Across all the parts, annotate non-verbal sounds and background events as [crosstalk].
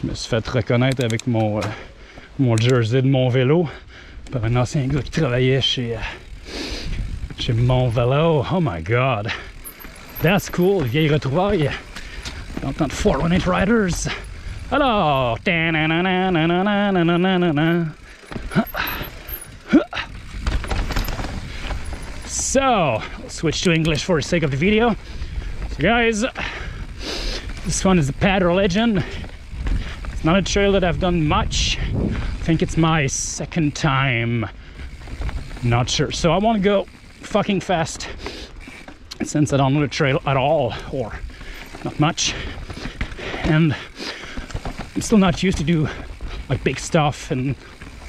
Je me suis fait reconnaître avec mon, euh, mon jersey de mon vélo par un ancien gars qui travaillait chez, euh, chez Mon Vélo. Oh my god. That's cool. Vieille retrouvaille. Dans le temps de 418 Riders. Alors. So, I'll switch to English for the sake of the video. So guys, this one is a Paddle Legend. It's not a trail that I've done much. I think it's my second time. Not sure. So I want to go fucking fast since I don't know the trail at all or not much. And I'm still not used to do like big stuff and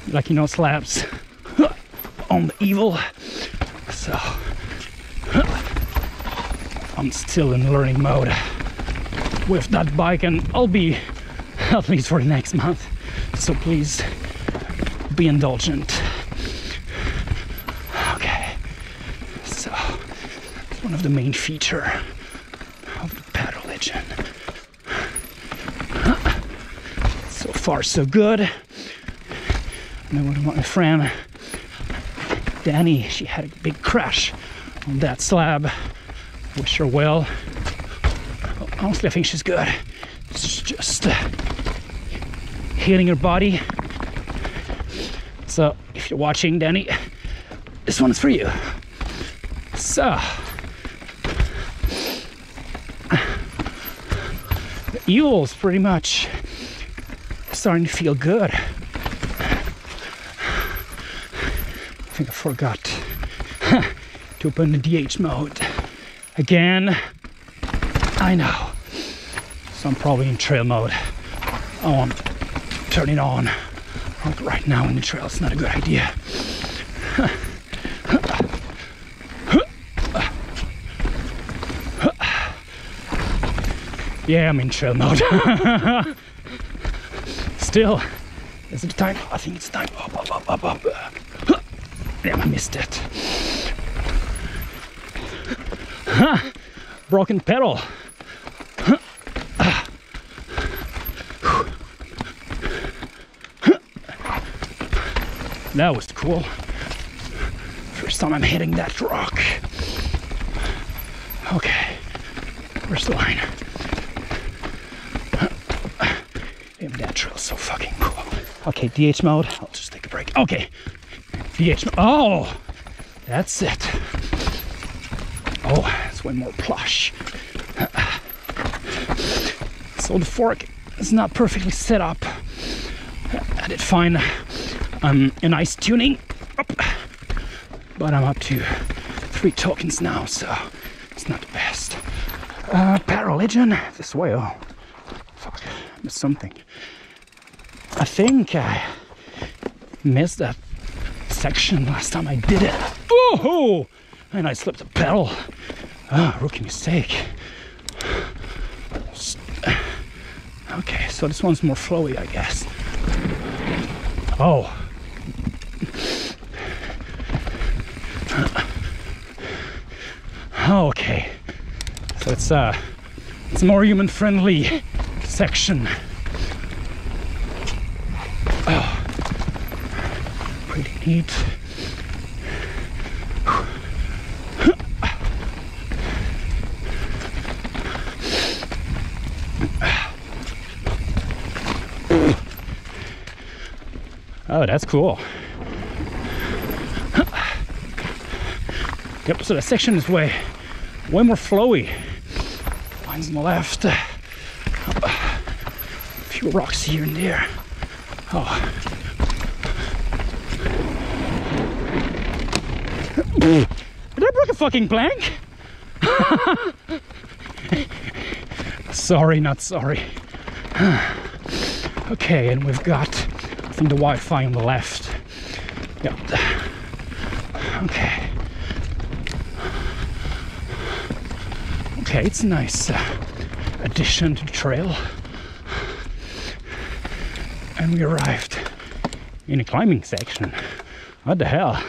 like you know slabs [laughs] on the evil. So I'm still in learning mode with that bike and I'll be at least for the next month. So please be indulgent. Okay. So one of the main feature of the Pad Religion. So far so good. And then with my friend Danny, she had a big crash on that slab. Wish her well. Honestly, I think she's good. It's just uh, healing your body. So, if you're watching, Danny, this one's for you. So, the eel's pretty much starting to feel good. I think I forgot to open the DH mode again. I know. So I'm probably in trail mode. I want turn it on. Right now in the trail, it's not a good idea. Yeah, I'm in trail mode. [laughs] Still, is it time? I think it's time. Up, up, up, up, up. Damn, I missed it. Broken pedal. That was cool. First time I'm hitting that rock. Okay, where's the line? Damn, that trail's so fucking cool. Okay, DH mode. I'll just take a break. Okay, DH mode. Oh, that's it. Oh, it's way more plush. So the fork is not perfectly set up. I did find um, a nice tuning, but I'm up to three tokens now, so it's not the best. Uh, Pad Religion, this way. Oh, fuck, missed something. I think I missed that section last time I did it. Oh, and I slipped a pedal. Ah, rookie mistake. Okay, so this one's more flowy, I guess. Oh. Okay. So it's uh it's a more human friendly section. Oh. Pretty neat. Oh, that's cool. Yep, so that section is way, way more flowy. Lines on the left. A few rocks here and there. Oh. Did I break a fucking plank? [laughs] sorry, not sorry. okay, and we've got I think the Wi-Fi on the left. Yep. Okay. Okay, it's a nice uh, addition to the trail. And we arrived in a climbing section. What the hell?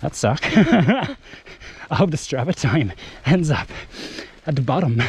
That sucked. [laughs] I hope the Strava time ends up at the bottom.